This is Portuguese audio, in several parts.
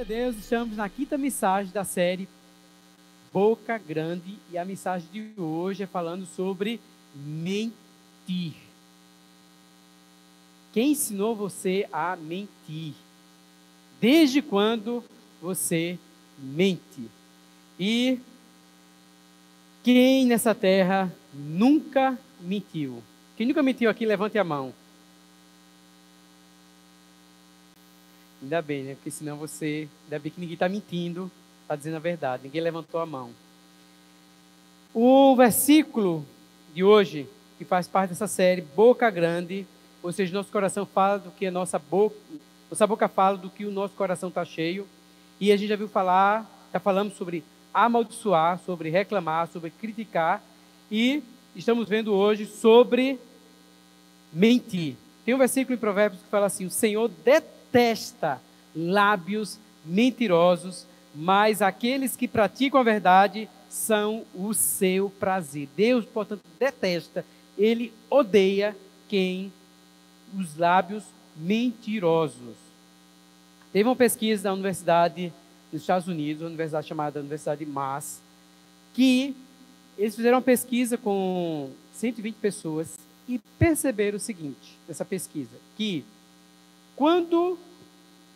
Glória a Deus, estamos na quinta mensagem da série Boca Grande e a mensagem de hoje é falando sobre mentir. Quem ensinou você a mentir? Desde quando você mente? E quem nessa terra nunca mentiu? Quem nunca mentiu aqui, levante a mão. Ainda bem, né? Porque senão você. Ainda bem que ninguém está mentindo, está dizendo a verdade. Ninguém levantou a mão. O versículo de hoje, que faz parte dessa série, Boca Grande, ou seja, nosso coração fala do que a nossa boca. Nossa boca fala do que o nosso coração está cheio. E a gente já viu falar, já falamos sobre amaldiçoar, sobre reclamar, sobre criticar. E estamos vendo hoje sobre mentir. Tem um versículo em Provérbios que fala assim: O Senhor detesta detesta lábios mentirosos, mas aqueles que praticam a verdade são o seu prazer. Deus, portanto, detesta, ele odeia quem os lábios mentirosos. Teve uma pesquisa da Universidade dos Estados Unidos, uma universidade chamada Universidade de Mass, que eles fizeram uma pesquisa com 120 pessoas e perceberam o seguinte, nessa pesquisa, que quando,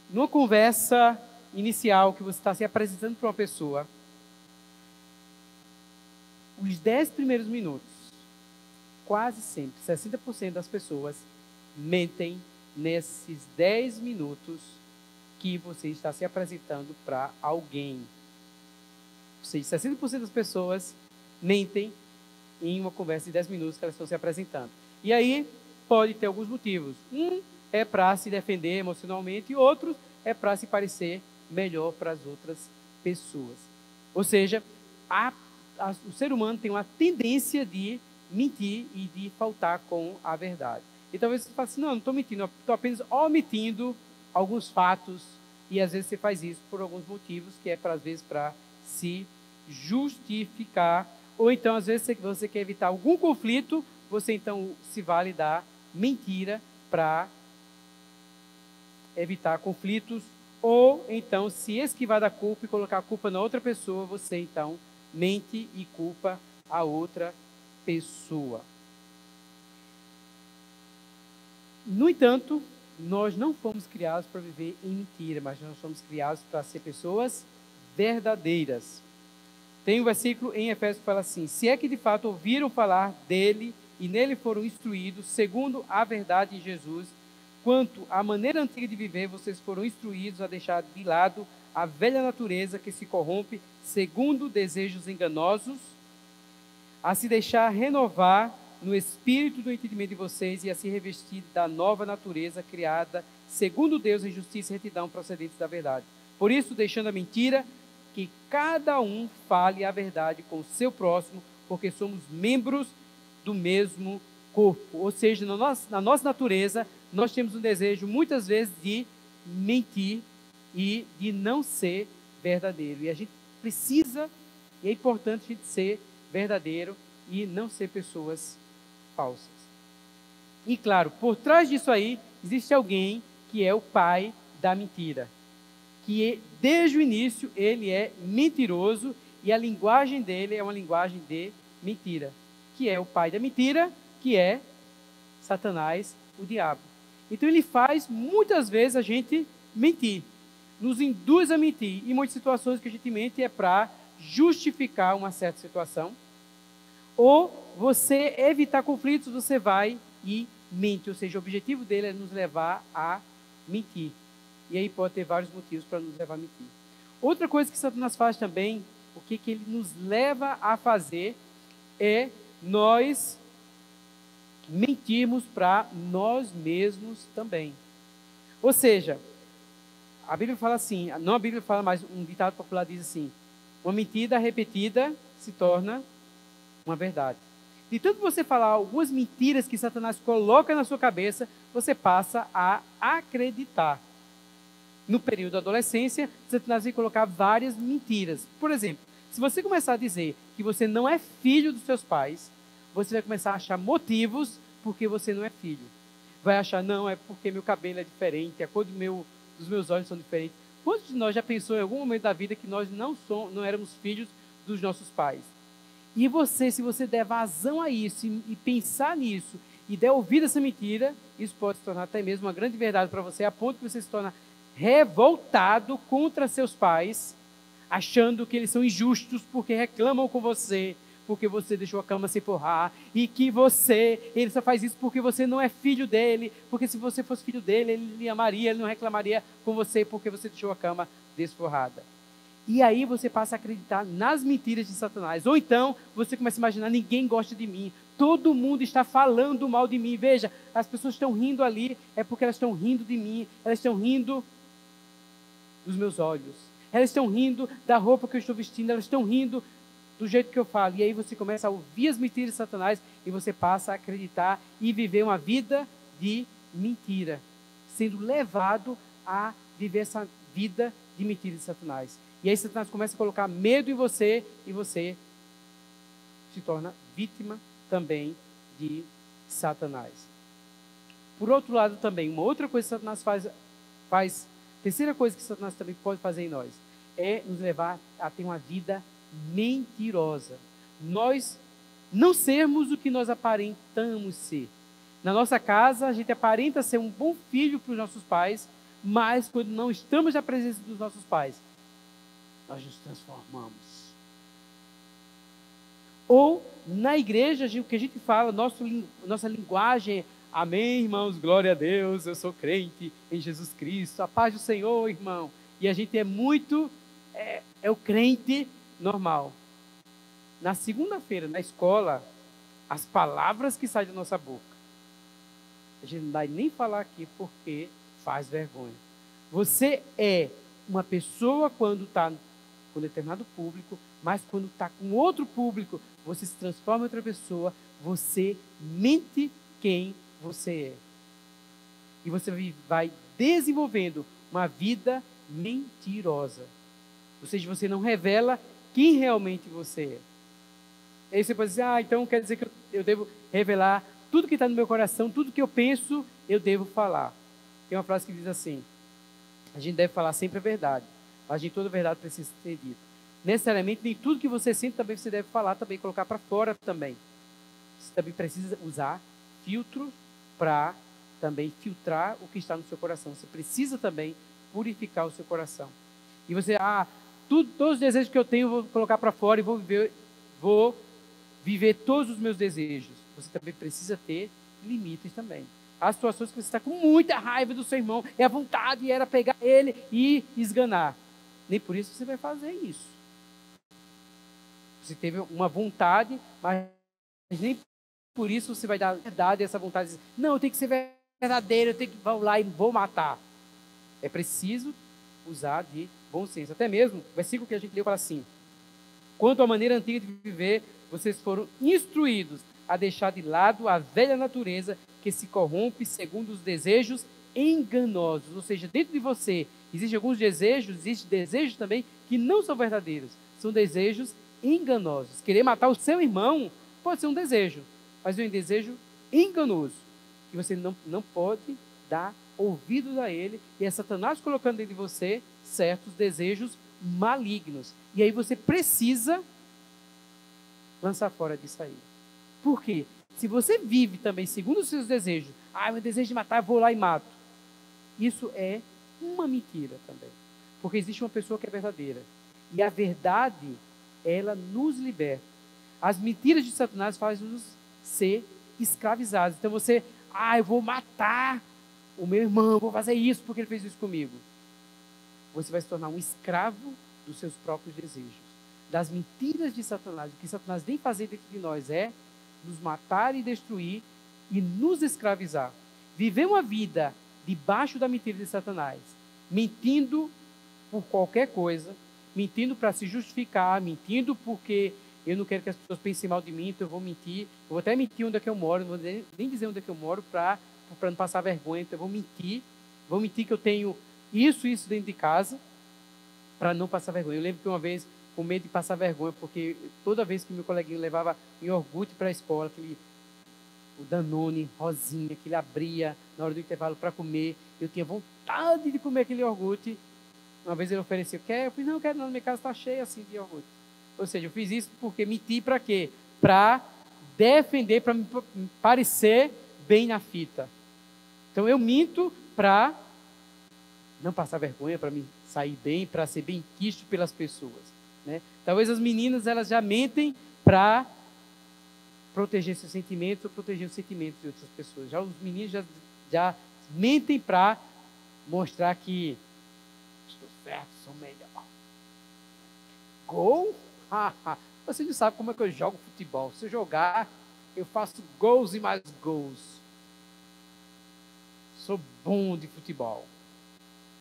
numa conversa inicial que você está se apresentando para uma pessoa, os 10 primeiros minutos, quase sempre, 60% das pessoas mentem nesses 10 minutos que você está se apresentando para alguém. Ou seja, 60% das pessoas mentem em uma conversa de 10 minutos que elas estão se apresentando. E aí pode ter alguns motivos. Um é para se defender emocionalmente e outros é para se parecer melhor para as outras pessoas. Ou seja, a, a, o ser humano tem uma tendência de mentir e de faltar com a verdade. E talvez você fale assim, não, não estou mentindo, estou apenas omitindo alguns fatos e às vezes você faz isso por alguns motivos, que é para às vezes para se justificar, ou então às vezes você quer evitar algum conflito, você então se vale da mentira para evitar conflitos, ou então se esquivar da culpa e colocar a culpa na outra pessoa, você então mente e culpa a outra pessoa. No entanto, nós não fomos criados para viver em mentira, mas nós fomos criados para ser pessoas verdadeiras. Tem um versículo em Efésios que fala assim: Se é que de fato ouviram falar dele e nele foram instruídos, segundo a verdade em Jesus, Quanto à maneira antiga de viver, vocês foram instruídos a deixar de lado a velha natureza que se corrompe segundo desejos enganosos, a se deixar renovar no espírito do entendimento de vocês e a se revestir da nova natureza criada segundo Deus em justiça e retidão procedentes da verdade. Por isso, deixando a mentira, que cada um fale a verdade com o seu próximo, porque somos membros do mesmo corpo. Ou seja, na nossa, na nossa natureza, nós temos um desejo muitas vezes de mentir e de não ser verdadeiro. E a gente precisa, e é importante a gente ser verdadeiro e não ser pessoas falsas. E claro, por trás disso aí, existe alguém que é o pai da mentira. Que desde o início ele é mentiroso e a linguagem dele é uma linguagem de mentira. Que é o pai da mentira que é Satanás, o diabo. Então ele faz muitas vezes a gente mentir, nos induz a mentir. E muitas situações que a gente mente é para justificar uma certa situação. Ou você evitar conflitos, você vai e mente. Ou seja, o objetivo dele é nos levar a mentir. E aí pode ter vários motivos para nos levar a mentir. Outra coisa que Satanás faz também, o que, que ele nos leva a fazer, é nós mentirmos para nós mesmos também. Ou seja, a Bíblia fala assim, não a Bíblia fala, mas um ditado popular diz assim: uma mentira repetida se torna uma verdade. De tanto você falar algumas mentiras que Satanás coloca na sua cabeça, você passa a acreditar. No período da adolescência, Satanás vai colocar várias mentiras. Por exemplo, se você começar a dizer que você não é filho dos seus pais, você vai começar a achar motivos porque você não é filho. Vai achar, não, é porque meu cabelo é diferente, a cor do meu, dos meus olhos são diferentes. Quantos de nós já pensou em algum momento da vida que nós não, somos, não éramos filhos dos nossos pais? E você, se você der vazão a isso e, e pensar nisso e der ouvido a essa mentira, isso pode se tornar até mesmo uma grande verdade para você, a ponto que você se torna revoltado contra seus pais, achando que eles são injustos porque reclamam com você, porque você deixou a cama se forrar, e que você, ele só faz isso porque você não é filho dele, porque se você fosse filho dele, ele lhe amaria, ele não reclamaria com você porque você deixou a cama desforrada. E aí você passa a acreditar nas mentiras de Satanás. Ou então você começa a imaginar: ninguém gosta de mim, todo mundo está falando mal de mim. Veja, as pessoas estão rindo ali, é porque elas estão rindo de mim, elas estão rindo dos meus olhos, elas estão rindo da roupa que eu estou vestindo, elas estão rindo do jeito que eu falo. E aí você começa a ouvir as mentiras de Satanás e você passa a acreditar e viver uma vida de mentira, sendo levado a viver essa vida de mentira de Satanás. E aí Satanás começa a colocar medo em você e você se torna vítima também de Satanás. Por outro lado também, uma outra coisa que Satanás faz, faz terceira coisa que Satanás também pode fazer em nós, é nos levar a ter uma vida mentirosa. Nós não sermos o que nós aparentamos ser. Na nossa casa, a gente aparenta ser um bom filho para os nossos pais, mas quando não estamos na presença dos nossos pais, nós nos transformamos. Ou na igreja, o que a gente fala, nosso, nossa linguagem é Amém, irmãos, glória a Deus, eu sou crente em Jesus Cristo, a paz do Senhor, irmão. E a gente é muito, é, é o crente normal. Na segunda-feira, na escola, as palavras que saem da nossa boca, a gente não vai nem falar aqui porque faz vergonha. Você é uma pessoa quando está com determinado público, mas quando está com outro público, você se transforma em outra pessoa, você mente quem você é. E você vai desenvolvendo uma vida mentirosa. Ou seja, você não revela quem realmente você é. Aí você pode dizer, ah, então quer dizer que eu, devo revelar tudo que está no meu coração, tudo que eu penso, eu devo falar. Tem uma frase que diz assim: a gente deve falar sempre a verdade, mas de toda a verdade precisa ser dita. Necessariamente, nem tudo que você sente também você deve falar, também colocar para fora também. Você também precisa usar filtros para também filtrar o que está no seu coração. Você precisa também purificar o seu coração. E você, ah, tudo, todos os desejos que eu tenho, eu vou colocar para fora e vou viver, vou viver todos os meus desejos. Você também precisa ter limites também. Há situações que você está com muita raiva do seu irmão, e a vontade era pegar ele e esganar. Nem por isso você vai fazer isso. Você teve uma vontade, mas nem por isso você vai dar verdade a essa vontade. Não, eu tenho que ser verdadeiro, eu tenho que vou lá e vou matar. É preciso usar de bom senso. Até mesmo, o versículo que a gente leu fala assim: Quanto à maneira antiga de viver, vocês foram instruídos a deixar de lado a velha natureza que se corrompe segundo os desejos enganosos. Ou seja, dentro de você existem alguns desejos, existem desejos também que não são verdadeiros. São desejos enganosos. Querer matar o seu irmão pode ser um desejo, mas é um desejo enganoso, que você não, não pode dar ouvidos a ele, e é Satanás colocando dentro de você certos desejos malignos. E aí você precisa lançar fora disso aí. Por quê? Se você vive também segundo os seus desejos, ah, meu desejo de matar, vou lá e mato. Isso é uma mentira também. Porque existe uma pessoa que é verdadeira. E a verdade, ela nos liberta. As mentiras de Satanás fazem nos ser escravizados. Então você, ah, eu vou matar o meu irmão, vou fazer isso porque ele fez isso comigo. Você vai se tornar um escravo dos seus próprios desejos, das mentiras de Satanás. O que Satanás vem fazer dentro de nós é nos matar e destruir e nos escravizar. Viver uma vida debaixo da mentira de Satanás, mentindo por qualquer coisa, mentindo para se justificar, mentindo porque eu não quero que as pessoas pensem mal de mim, então eu vou mentir. Eu vou até mentir onde é que eu moro, não vou nem dizer onde é que eu moro para não passar vergonha. Então eu vou mentir. Vou mentir que eu tenho isso isso dentro de casa para não passar vergonha. Eu lembro que uma vez, com medo de passar vergonha, porque toda vez que meu coleguinho levava iogurte para a escola, aquele, o Danone, rosinha, que ele abria na hora do intervalo para comer, eu tinha vontade de comer aquele iogurte. Uma vez ele ofereceu, quer? Eu falei, não, quero não, minha casa está cheia assim de iogurte. Ou seja, eu fiz isso porque menti para quê? Para defender, para me parecer bem na fita. Então eu minto para não passar vergonha, para me sair bem, para ser bem quisto pelas pessoas. Né? Talvez as meninas elas já mentem para proteger seus sentimentos ou proteger os sentimentos de outras pessoas. Já os meninos já, já mentem para mostrar que estou certo, sou melhor. Gol? Você não sabe como é que eu jogo futebol. Se eu jogar, eu faço gols e mais gols. Sou bom de futebol.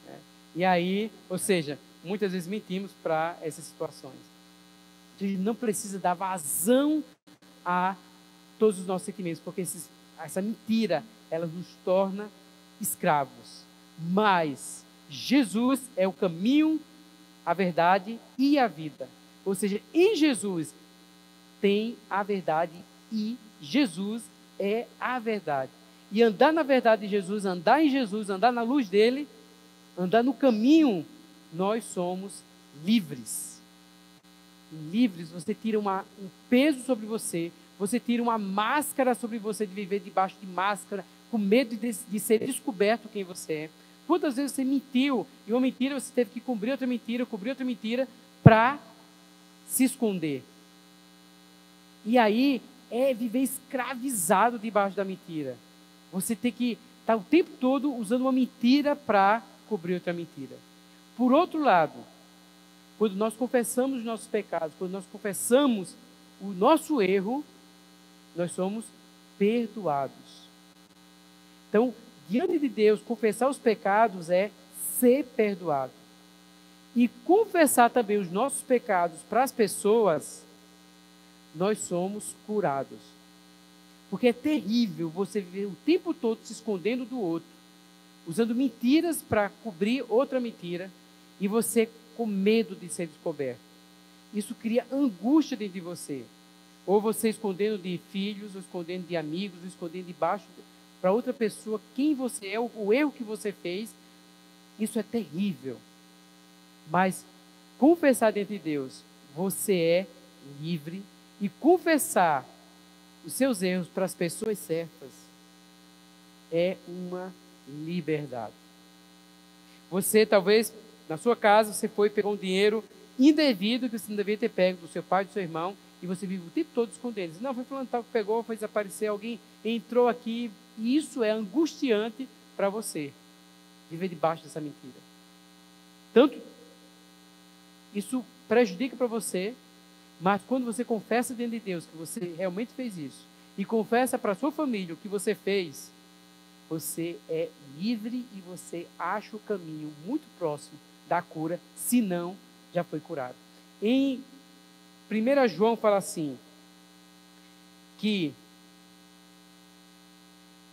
Né? E aí, ou seja, muitas vezes mentimos para essas situações. Gente não precisa dar vazão a todos os nossos sentimentos, porque esses, essa mentira, ela nos torna escravos. Mas Jesus é o caminho, a verdade e a vida. Ou seja, em Jesus tem a verdade e Jesus é a verdade. E andar na verdade de Jesus, andar em Jesus, andar na luz dele, andar no caminho, nós somos livres. Livres, você tira uma, um peso sobre você, você tira uma máscara sobre você de viver debaixo de máscara, com medo de, de ser descoberto quem você é. Quantas vezes você mentiu e uma mentira você teve que cobrir outra mentira, cobrir outra mentira para se esconder. E aí é viver escravizado debaixo da mentira. Você tem que estar tá o tempo todo usando uma mentira para cobrir outra mentira. Por outro lado, quando nós confessamos os nossos pecados, quando nós confessamos o nosso erro, nós somos perdoados. Então, diante de Deus, confessar os pecados é ser perdoado. E confessar também os nossos pecados para as pessoas, nós somos curados. Porque é terrível você viver o tempo todo se escondendo do outro, usando mentiras para cobrir outra mentira, e você com medo de ser descoberto. Isso cria angústia dentro de você. Ou você escondendo de filhos, ou escondendo de amigos, ou escondendo debaixo para outra pessoa quem você é, o erro que você fez. Isso é terrível. Mas confessar diante de Deus, você é livre. E confessar os seus erros para as pessoas certas é uma liberdade. Você talvez na sua casa você foi e pegou um dinheiro indevido que você não devia ter pego do seu pai, do seu irmão, e você vive o tempo todo escondendo. Não, foi falando tal que pegou, foi desaparecer, alguém entrou aqui. E isso é angustiante para você, viver debaixo dessa mentira. Tanto isso prejudica para você, mas quando você confessa diante de Deus que você realmente fez isso, e confessa para sua família o que você fez, você é livre e você acha o caminho muito próximo da cura, se não já foi curado. Em 1 João fala assim: que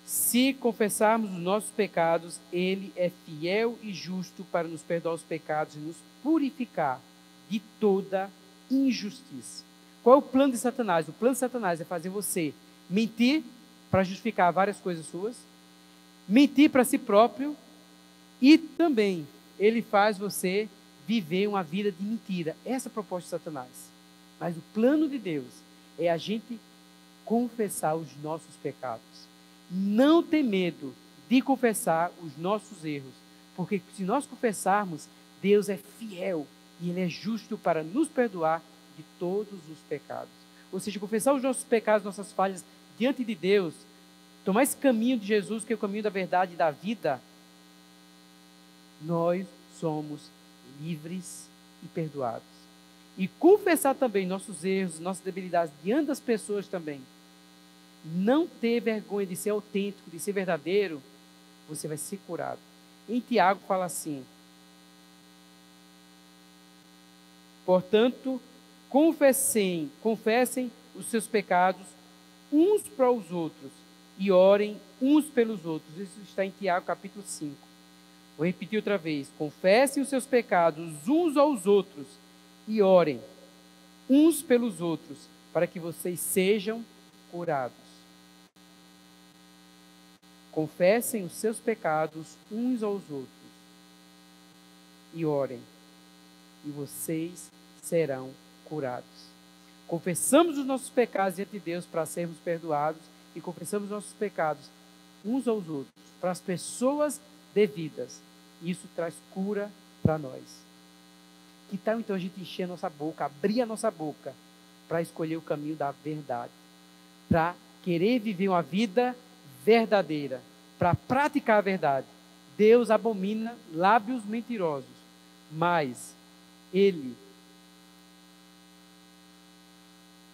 se confessarmos os nossos pecados, Ele é fiel e justo para nos perdoar os pecados e nos purificar de toda injustiça. Qual é o plano de Satanás? O plano de Satanás é fazer você mentir para justificar várias coisas suas, mentir para si próprio e também ele faz você viver uma vida de mentira. Essa é a proposta de Satanás. Mas o plano de Deus é a gente confessar os nossos pecados. Não ter medo de confessar os nossos erros. Porque se nós confessarmos, Deus é fiel e Ele é justo para nos perdoar de todos os pecados. Ou seja, confessar os nossos pecados, nossas falhas diante de Deus, tomar esse caminho de Jesus, que é o caminho da verdade e da vida, nós somos livres e perdoados. E confessar também nossos erros, nossas debilidades diante das pessoas também. Não ter vergonha de ser autêntico, de ser verdadeiro, você vai ser curado. Em Tiago fala assim: Portanto, confessem, confessem os seus pecados uns para os outros e orem uns pelos outros. Isso está em Tiago capítulo 5. Vou repetir outra vez. Confessem os seus pecados uns aos outros e orem uns pelos outros, para que vocês sejam curados. Confessem os seus pecados uns aos outros e orem, e vocês serão curados. Confessamos os nossos pecados diante de Deus para sermos perdoados e confessamos os nossos pecados uns aos outros, para as pessoas devidas. Isso traz cura para nós. Que tal então a gente encher a nossa boca, abrir a nossa boca para escolher o caminho da verdade, para querer viver uma vida verdadeira, para praticar a verdade. Deus abomina lábios mentirosos, mas ele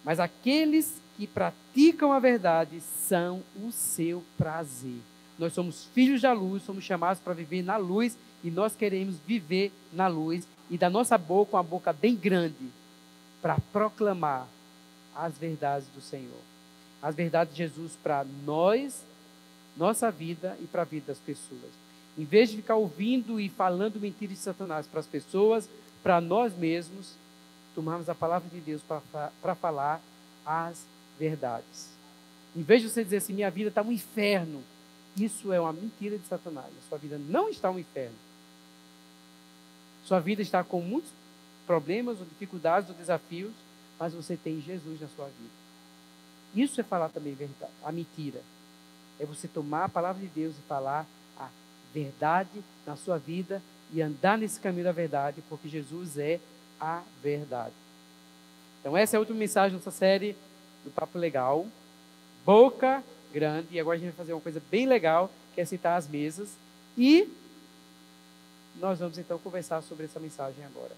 mas aqueles que praticam a verdade são o seu prazer. Nós somos filhos da luz, somos chamados para viver na luz e nós queremos viver na luz e da nossa boca uma boca bem grande para proclamar as verdades do Senhor. As verdades de Jesus para nós, nossa vida e para a vida das pessoas. Em vez de ficar ouvindo e falando mentiras de Satanás para as pessoas, para nós mesmos, tomarmos a palavra de Deus para falar as verdades. Em vez de você dizer assim, minha vida está um inferno, isso é uma mentira de Satanás. A sua vida não está um inferno. Sua vida está com muitos problemas, ou dificuldades, ou desafios, mas você tem Jesus na sua vida. Isso é falar também verdade, a mentira. É você tomar a palavra de Deus e falar a verdade na sua vida e andar nesse caminho da verdade, porque Jesus é a verdade. Então, essa é a última mensagem dessa série do Papo Legal. Boca grande. E agora a gente vai fazer uma coisa bem legal, que é citar as mesas. E nós vamos então conversar sobre essa mensagem agora.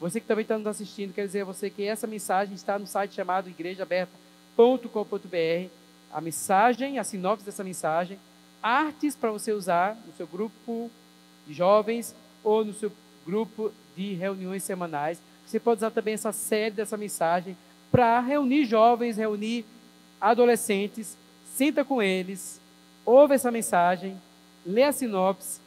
Você que também está nos assistindo, quer dizer a você que essa mensagem está no site chamado igrejaaberta.com.br. A mensagem, a sinopse dessa mensagem, artes para você usar no seu grupo jovens ou no seu grupo de reuniões semanais. Você pode usar também essa série dessa mensagem para reunir jovens, reunir adolescentes, senta com eles, ouve essa mensagem, lê a sinopse,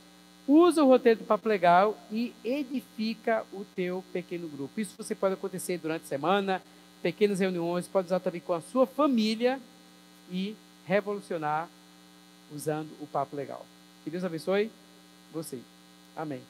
usa o roteiro do Papo Legal e edifica o teu pequeno grupo. Isso você pode acontecer durante a semana, pequenas reuniões, pode usar também com a sua família e revolucionar usando o Papo Legal. Que Deus abençoe você. Amém.